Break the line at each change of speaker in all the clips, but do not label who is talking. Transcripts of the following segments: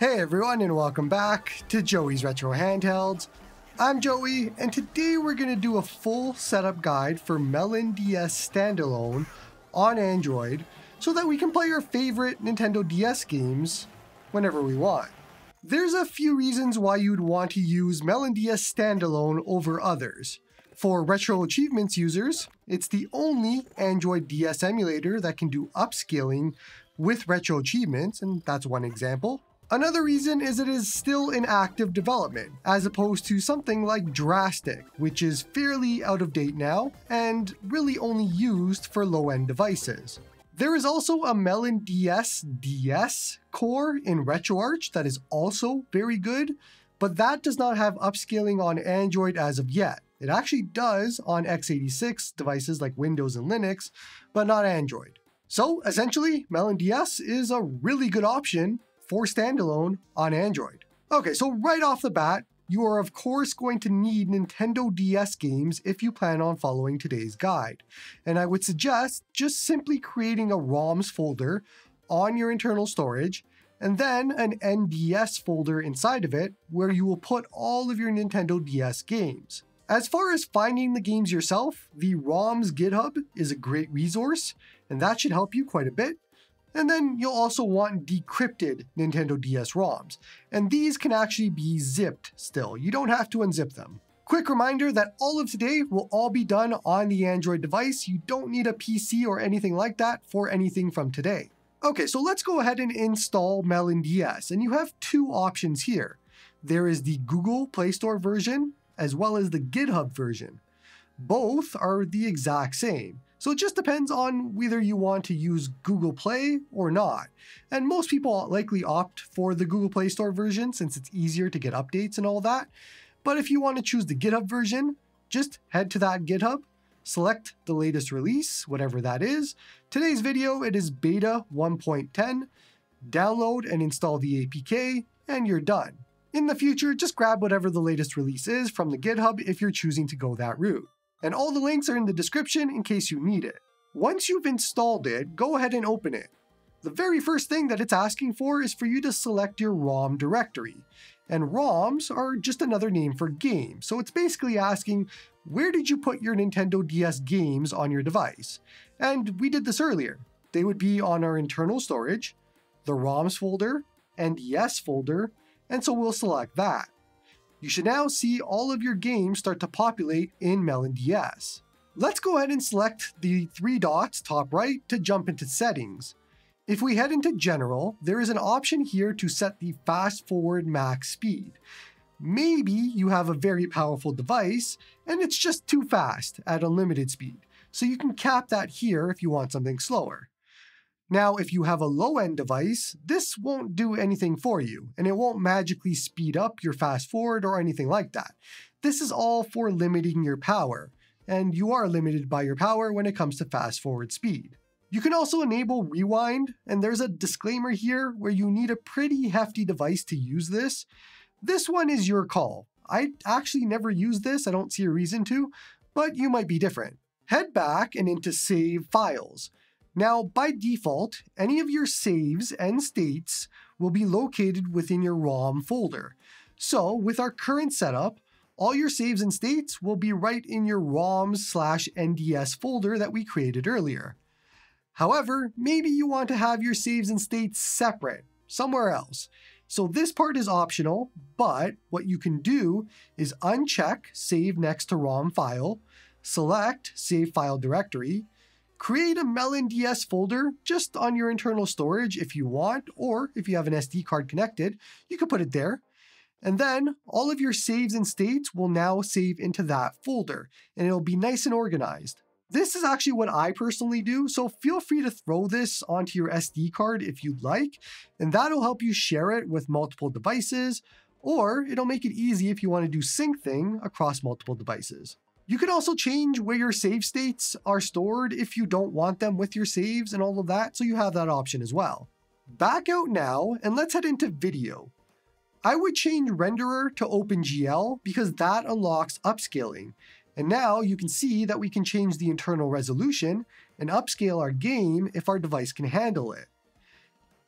Hey everyone, and welcome back to Joey's Retro Handhelds. I'm Joey, and today we're going to do a full setup guide for Melon DS Standalone on Android so that we can play our favorite Nintendo DS games whenever we want. There's a few reasons why you'd want to use Melon DS Standalone over others. For Retro Achievements users, it's the only Android DS emulator that can do upscaling with Retro Achievements, and that's one example. Another reason is it is still in active development, as opposed to something like Drastic, which is fairly out of date now and really only used for low-end devices. There is also a Melon DS DS core in RetroArch that is also very good, but that does not have upscaling on Android as of yet. It actually does on x86 devices like Windows and Linux, but not Android. So essentially, Melon DS is a really good option for standalone on Android. Okay, so right off the bat, you are of course going to need Nintendo DS games if you plan on following today's guide. And I would suggest just simply creating a ROMs folder on your internal storage and then an NDS folder inside of it where you will put all of your Nintendo DS games. As far as finding the games yourself, the ROMs GitHub is a great resource, and that should help you quite a bit. And then you'll also want decrypted Nintendo DS ROMs, and these can actually be zipped still. You don't have to unzip them. Quick reminder that all of today will all be done on the Android device. You don't need a PC or anything like that for anything from today. Okay, so let's go ahead and install Melon DS, and you have two options here. There is the Google Play Store version, as well as the GitHub version. Both are the exact same. So it just depends on whether you want to use Google Play or not. And most people likely opt for the Google Play Store version since it's easier to get updates and all that. But if you want to choose the GitHub version, just head to that GitHub, select the latest release, whatever that is. Today's video, it is beta 1.10. Download and install the APK, and you're done. In the future, just grab whatever the latest release is from the GitHub if you're choosing to go that route and all the links are in the description in case you need it. Once you've installed it, go ahead and open it. The very first thing that it's asking for is for you to select your ROM directory. And ROMs are just another name for games, so it's basically asking, where did you put your Nintendo DS games on your device? And we did this earlier. They would be on our internal storage, the ROMs folder, NDS folder, and so we'll select that you should now see all of your games start to populate in Melon DS. Let's go ahead and select the three dots top right to jump into settings. If we head into general, there is an option here to set the fast forward max speed. Maybe you have a very powerful device and it's just too fast at unlimited speed, so you can cap that here if you want something slower. Now, if you have a low-end device, this won't do anything for you, and it won't magically speed up your fast forward or anything like that. This is all for limiting your power, and you are limited by your power when it comes to fast forward speed. You can also enable rewind, and there's a disclaimer here where you need a pretty hefty device to use this. This one is your call. I actually never use this, I don't see a reason to, but you might be different. Head back and into Save Files. Now, by default, any of your saves and states will be located within your ROM folder. So with our current setup, all your saves and states will be right in your ROMs slash NDS folder that we created earlier. However, maybe you want to have your saves and states separate, somewhere else. So this part is optional, but what you can do is uncheck Save Next to ROM File, select Save File Directory, Create a Melon DS folder just on your internal storage if you want, or if you have an SD card connected, you can put it there. And then all of your saves and states will now save into that folder, and it'll be nice and organized. This is actually what I personally do, so feel free to throw this onto your SD card if you'd like, and that'll help you share it with multiple devices, or it'll make it easy if you want to do Syncthing across multiple devices. You can also change where your save states are stored if you don't want them with your saves and all of that, so you have that option as well. Back out now, and let's head into video. I would change renderer to OpenGL because that unlocks upscaling. And now you can see that we can change the internal resolution and upscale our game if our device can handle it.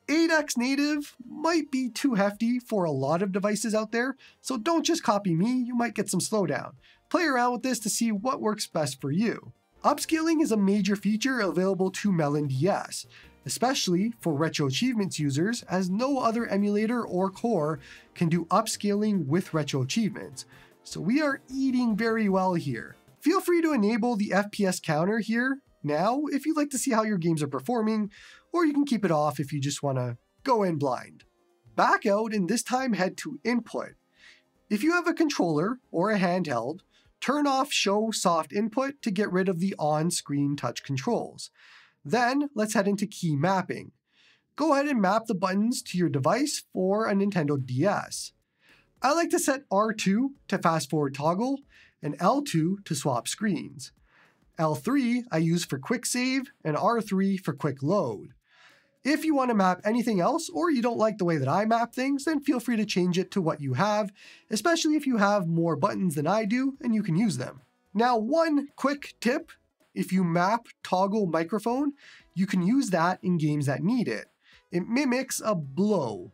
8x native might be too hefty for a lot of devices out there, so don't just copy me, you might get some slowdown. Play around with this to see what works best for you. Upscaling is a major feature available to Melon DS, especially for Retro Achievements users, as no other emulator or core can do upscaling with Retro Achievements. So we are eating very well here. Feel free to enable the FPS counter here now if you'd like to see how your games are performing, or you can keep it off if you just want to go in blind. Back out and this time head to Input. If you have a controller or a handheld, turn off Show Soft Input to get rid of the on-screen touch controls. Then let's head into Key Mapping. Go ahead and map the buttons to your device for a Nintendo DS. I like to set R2 to fast forward toggle and L2 to swap screens. L3 I use for quick save and R3 for quick load. If you want to map anything else or you don't like the way that I map things, then feel free to change it to what you have, especially if you have more buttons than I do and you can use them. Now, one quick tip, if you map toggle microphone, you can use that in games that need it. It mimics a blow,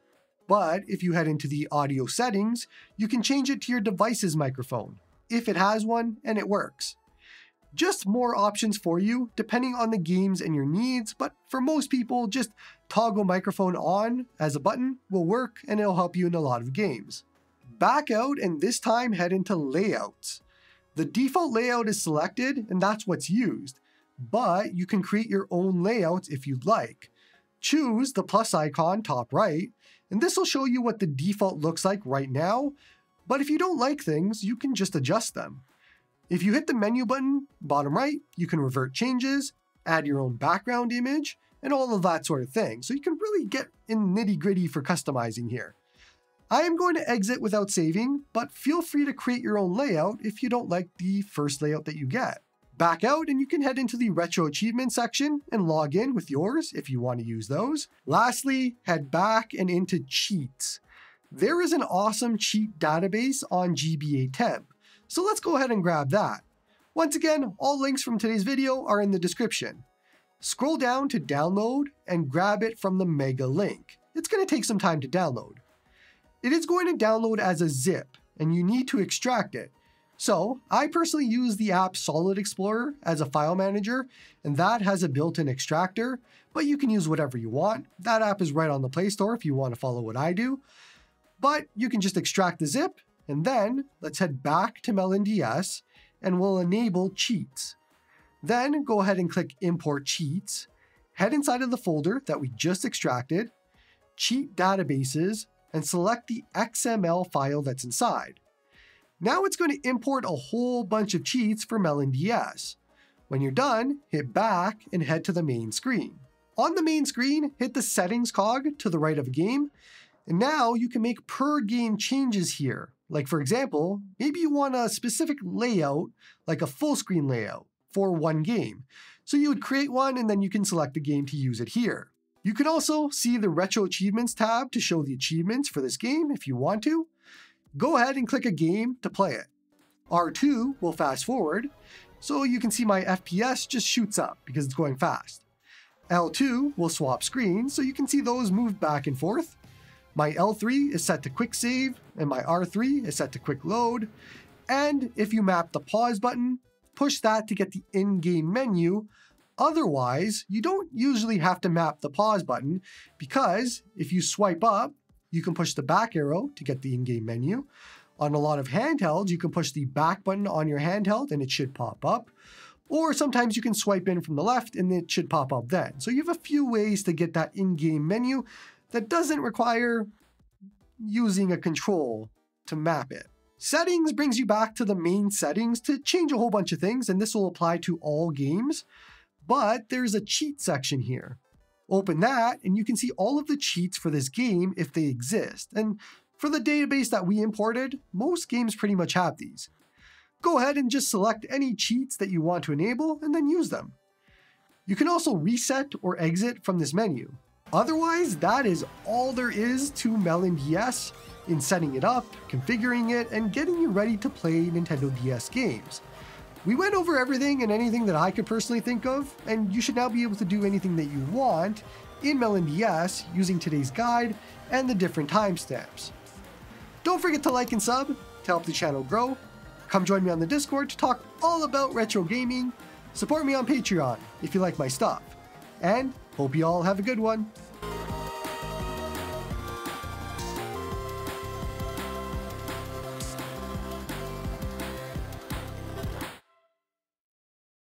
but if you head into the audio settings, you can change it to your device's microphone, if it has one and it works. Just more options for you, depending on the games and your needs, but for most people, just toggle microphone on as a button will work and it'll help you in a lot of games. Back out and this time head into layouts. The default layout is selected and that's what's used, but you can create your own layouts if you'd like. Choose the plus icon top right, and this will show you what the default looks like right now, but if you don't like things, you can just adjust them. If you hit the menu button, bottom right, you can revert changes, add your own background image, and all of that sort of thing. So you can really get in nitty gritty for customizing here. I am going to exit without saving, but feel free to create your own layout if you don't like the first layout that you get. Back out and you can head into the retro achievement section and log in with yours if you want to use those. Lastly, head back and into cheats. There is an awesome cheat database on GBAtemp. So let's go ahead and grab that. Once again, all links from today's video are in the description. Scroll down to download and grab it from the mega link. It's going to take some time to download. It is going to download as a zip and you need to extract it. So I personally use the app Solid Explorer as a file manager and that has a built-in extractor, but you can use whatever you want. That app is right on the Play Store if you want to follow what I do. But you can just extract the zip and then let's head back to Melon DS and we'll enable cheats. Then go ahead and click import cheats, head inside of the folder that we just extracted, cheat databases, and select the XML file that's inside. Now it's going to import a whole bunch of cheats for Melon DS. When you're done, hit back and head to the main screen. On the main screen, hit the settings cog to the right of a game, and now you can make per game changes here. Like for example, maybe you want a specific layout, like a full screen layout for one game. So you would create one and then you can select the game to use it here. You can also see the Retro Achievements tab to show the achievements for this game if you want to. Go ahead and click a game to play it. R2 will fast forward, so you can see my FPS just shoots up because it's going fast. L2 will swap screens, so you can see those move back and forth. My L3 is set to quick save, and my R3 is set to quick load. And if you map the pause button, push that to get the in-game menu. Otherwise, you don't usually have to map the pause button because if you swipe up, you can push the back arrow to get the in-game menu. On a lot of handhelds, you can push the back button on your handheld and it should pop up. Or sometimes you can swipe in from the left and it should pop up then. So you have a few ways to get that in-game menu that doesn't require using a control to map it. Settings brings you back to the main settings to change a whole bunch of things, and this will apply to all games, but there's a cheat section here. Open that, and you can see all of the cheats for this game if they exist. And for the database that we imported, most games pretty much have these. Go ahead and just select any cheats that you want to enable and then use them. You can also reset or exit from this menu. Otherwise, that is all there is to Melon DS in setting it up, configuring it, and getting you ready to play Nintendo DS games. We went over everything and anything that I could personally think of, and you should now be able to do anything that you want in Melon DS using today's guide and the different timestamps. Don't forget to like and sub to help the channel grow. Come join me on the Discord to talk all about retro gaming. Support me on Patreon if you like my stuff. And hope you all have a good one.